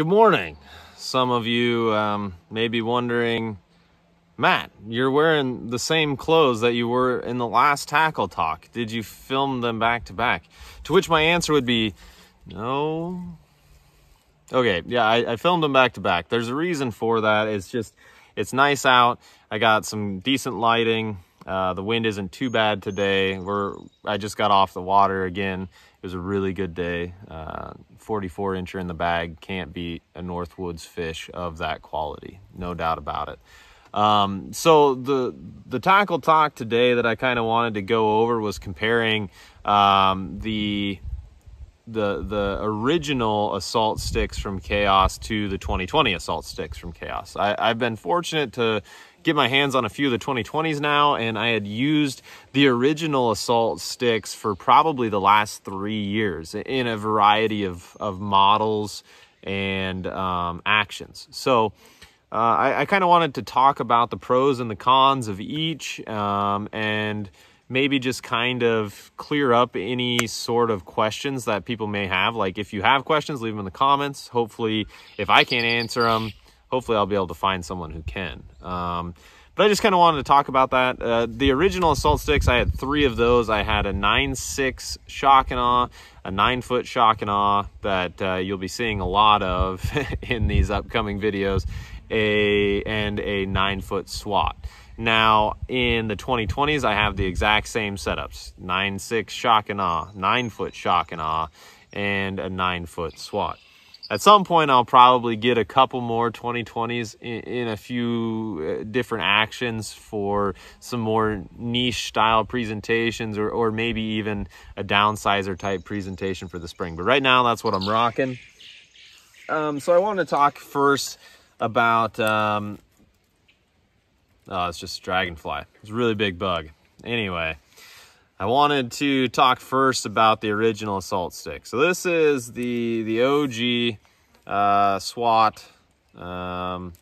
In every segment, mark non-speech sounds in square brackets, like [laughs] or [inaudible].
Good morning. Some of you um, may be wondering, Matt, you're wearing the same clothes that you were in the last tackle talk. Did you film them back to back? To which my answer would be, no. Okay, yeah, I, I filmed them back to back. There's a reason for that. It's just, it's nice out. I got some decent lighting. Uh, the wind isn't too bad today. We're I just got off the water again. It was a really good day. Uh, 44 incher in the bag can't beat a Northwoods fish of that quality, no doubt about it. Um, so the the tackle talk today that I kind of wanted to go over was comparing um, the the the original assault sticks from Chaos to the 2020 assault sticks from Chaos. I, I've been fortunate to get my hands on a few of the 2020s now, and I had used the original assault sticks for probably the last three years in a variety of, of models and um, actions. So uh, I, I kind of wanted to talk about the pros and the cons of each um, and maybe just kind of clear up any sort of questions that people may have. Like if you have questions, leave them in the comments. Hopefully, if I can't answer them, hopefully I'll be able to find someone who can. Um, but I just kind of wanted to talk about that. Uh, the original assault sticks, I had three of those. I had a 9.6 shock and awe, a 9-foot shock and awe that uh, you'll be seeing a lot of [laughs] in these upcoming videos, a and a 9-foot SWAT. Now, in the 2020s, I have the exact same setups. 9.6 shock and awe, 9-foot shock and awe, and a 9-foot SWAT at some point I'll probably get a couple more 2020s in, in, a few uh, different actions for some more niche style presentations or, or maybe even a downsizer type presentation for the spring. But right now that's what I'm rocking. Um, so I want to talk first about, um, oh, it's just a dragonfly. It's a really big bug. Anyway, I wanted to talk first about the original assault stick. So this is the, the OG uh, SWAT um,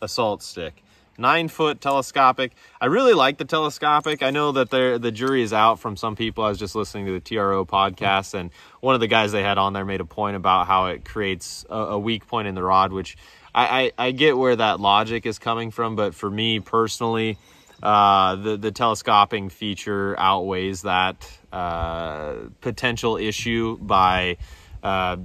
assault stick. Nine foot telescopic. I really like the telescopic. I know that the jury is out from some people. I was just listening to the TRO podcast, and one of the guys they had on there made a point about how it creates a, a weak point in the rod, which I, I, I get where that logic is coming from, but for me personally, uh, the the telescoping feature outweighs that uh, potential issue by uh,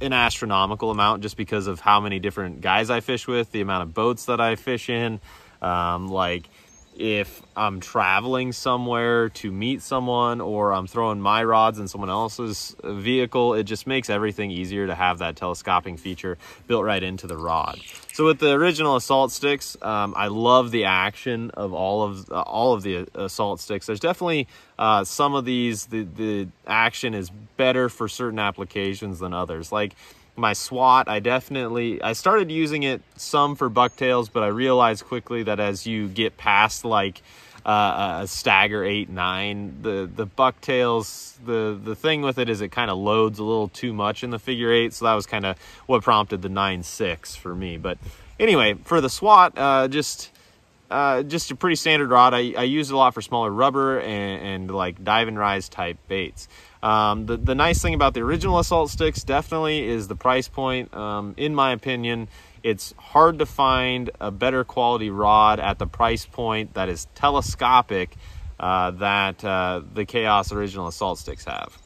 an astronomical amount, just because of how many different guys I fish with, the amount of boats that I fish in, um, like if I'm traveling somewhere to meet someone or I'm throwing my rods in someone else's vehicle, it just makes everything easier to have that telescoping feature built right into the rod. So with the original assault sticks, um, I love the action of all of uh, all of the assault sticks. There's definitely uh, some of these, the, the action is better for certain applications than others. Like my SWAT, I definitely, I started using it some for bucktails, but I realized quickly that as you get past like uh, a stagger eight, nine, the, the bucktails, the, the thing with it is it kind of loads a little too much in the figure eight. So that was kind of what prompted the nine, six for me. But anyway, for the SWAT, uh, just, uh, just a pretty standard rod. I, I use it a lot for smaller rubber and, and like dive and rise type baits. Um, the, the nice thing about the original assault sticks definitely is the price point. Um, in my opinion, it's hard to find a better quality rod at the price point that is telescopic uh, that uh, the Chaos original assault sticks have.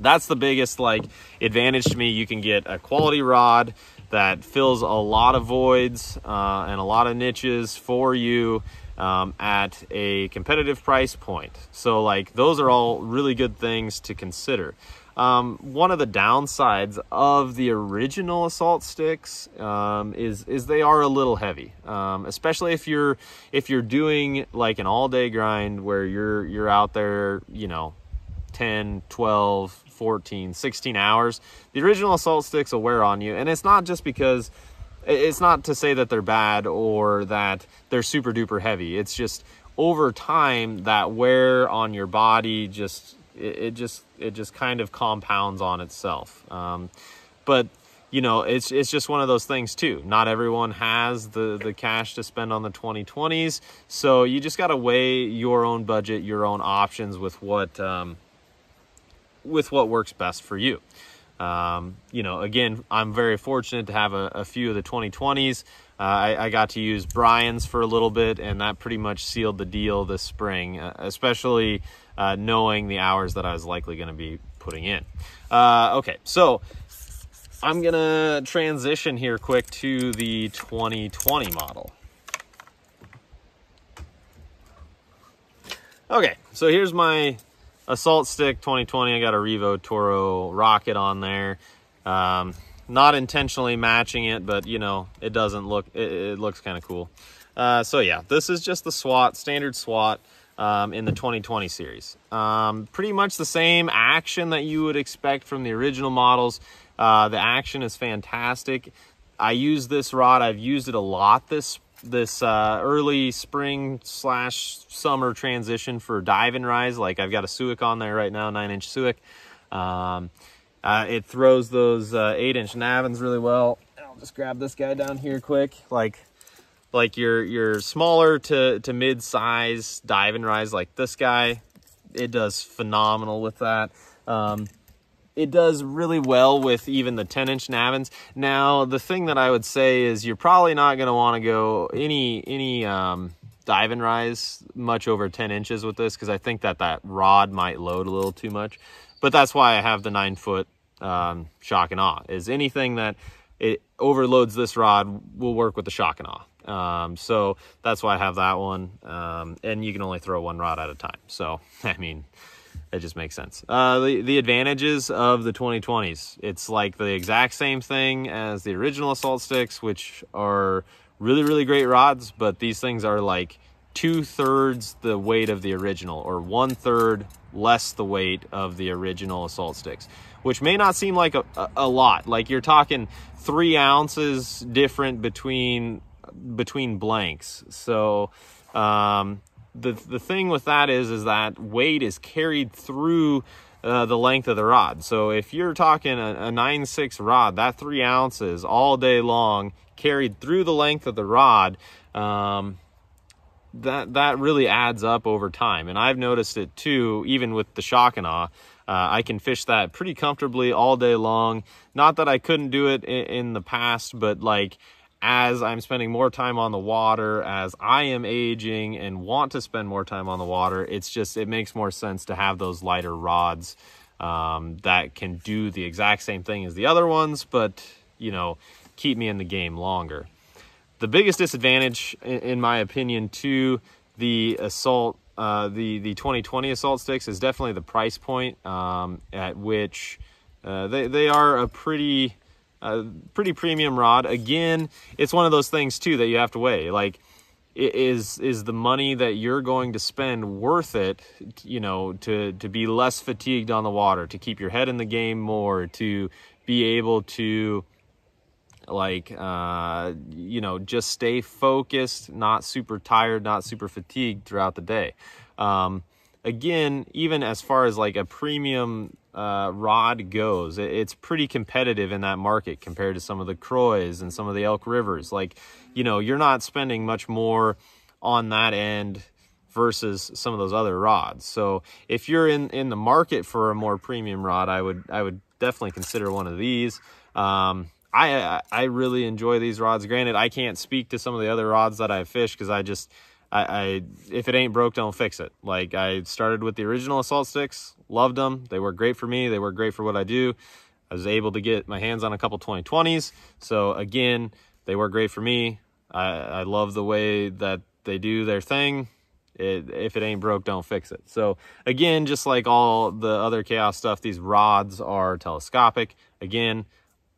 That's the biggest like advantage to me. You can get a quality rod that fills a lot of voids uh, and a lot of niches for you um, at a competitive price point. So like those are all really good things to consider. Um, one of the downsides of the original assault sticks um, is is they are a little heavy, um, especially if you're if you're doing like an all day grind where you're you're out there, you know, 10, 12, 14, 16 hours. The original assault sticks will wear on you, and it's not just because it's not to say that they're bad or that they're super duper heavy. It's just over time that wear on your body just it, it just it just kind of compounds on itself. Um, but you know, it's it's just one of those things too. Not everyone has the the cash to spend on the 2020s, so you just got to weigh your own budget, your own options with what um, with what works best for you. Um, you know, again, I'm very fortunate to have a, a few of the 2020s. Uh, I, I, got to use Brian's for a little bit, and that pretty much sealed the deal this spring, uh, especially uh, knowing the hours that I was likely going to be putting in. Uh, okay, so I'm going to transition here quick to the 2020 model. Okay, so here's my Assault Stick 2020. I got a Revo Toro Rocket on there. Um, not intentionally matching it, but you know, it doesn't look, it, it looks kind of cool. Uh, so yeah, this is just the SWAT, standard SWAT um, in the 2020 series. Um, pretty much the same action that you would expect from the original models. Uh, the action is fantastic. I use this rod. I've used it a lot this this uh, early spring slash summer transition for dive and rise. Like I've got a Suick on there right now, nine inch Suick. Um, uh, it throws those uh, eight inch Navins really well. I'll just grab this guy down here quick. Like, like your your smaller to to mid size dive and rise like this guy, it does phenomenal with that. Um, it does really well with even the 10 inch Navins. Now, the thing that I would say is you're probably not going to want to go any, any, um, dive and rise much over 10 inches with this because I think that that rod might load a little too much. But that's why I have the nine foot um, shock and awe is anything that it overloads this rod will work with the shock and awe. Um, so that's why I have that one. Um, and you can only throw one rod at a time. So, [laughs] I mean, it just makes sense. Uh, the, the advantages of the 2020s. It's like the exact same thing as the original Assault Sticks, which are really, really great rods, but these things are like two thirds the weight of the original or one third less the weight of the original Assault Sticks, which may not seem like a, a, lot. Like you're talking three ounces different between between blanks. So um, the the thing with that is is that weight is carried through uh, the length of the rod. So if you're talking a, a nine six rod, that three ounces all day long carried through the length of the rod, um, that that really adds up over time. And I've noticed it too, even with the shock and awe. Uh, I can fish that pretty comfortably all day long. Not that I couldn't do it in, in the past, but like as I'm spending more time on the water, as I am aging and want to spend more time on the water, it's just, it makes more sense to have those lighter rods um, that can do the exact same thing as the other ones, but, you know, keep me in the game longer. The biggest disadvantage, in, my opinion, to the assault, uh, the, the 2020 assault sticks is definitely the price point um, at which uh, they, they are a pretty, pretty premium rod. Again, it's one of those things too that you have to weigh. Like, is is the money that you're going to spend worth it? You know, to to be less fatigued on the water, to keep your head in the game more, to be able to like uh, you know just stay focused, not super tired, not super fatigued throughout the day. Um, again, even as far as like a premium uh, rod goes, it's pretty competitive in that market compared to some of the Croixs and some of the Elk Rivers. Like, you know, you're not spending much more on that end versus some of those other rods. So if you're in, in the market for a more premium rod, I would, I would definitely consider one of these. Um, I, I really enjoy these rods. Granted, I can't speak to some of the other rods that I've fished because I just, I, I, if it ain't broke, don't fix it. Like I started with the original assault sticks, loved them. They work great for me. They work great for what I do. I was able to get my hands on a couple 2020s. So again, they work great for me. I, I love the way that they do their thing. It, if it ain't broke, don't fix it. So again, just like all the other chaos stuff, these rods are telescopic. Again,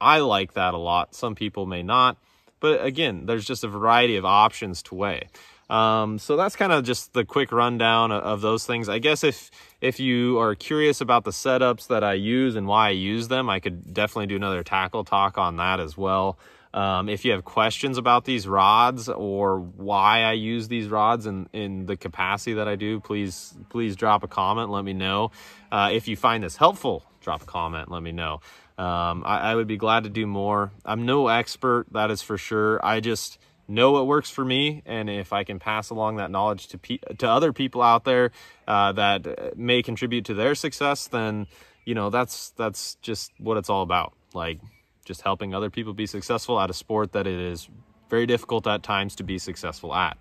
I like that a lot. Some people may not. But again, there's just a variety of options to weigh. Um, so that's kind of just the quick rundown of, those things. I guess if if you are curious about the setups that I use and why I use them, I could definitely do another tackle talk on that as well. Um, if you have questions about these rods or why I use these rods in, in the capacity that I do, please please drop a comment. Let me know. Uh, if you find this helpful, drop a comment. Let me know. Um, I, I would be glad to do more. I'm no expert, that is for sure. I just know what works for me and if i can pass along that knowledge to pe- to other people out there uh, that may contribute to their success then you know, that's that's just what it's all about. Like just helping other people be successful at a sport that it is very difficult at times to be successful at.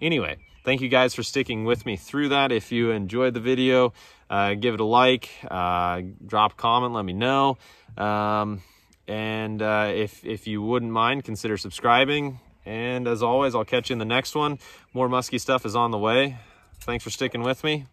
Anyway, thank you guys for sticking with me through that. If you enjoyed the video, uh, give it a like, uh, drop a comment, let me know. Um, and uh, if, if you wouldn't mind, consider subscribing. And as always, I'll catch you in the next one. More musky stuff is on the way. Thanks for sticking with me.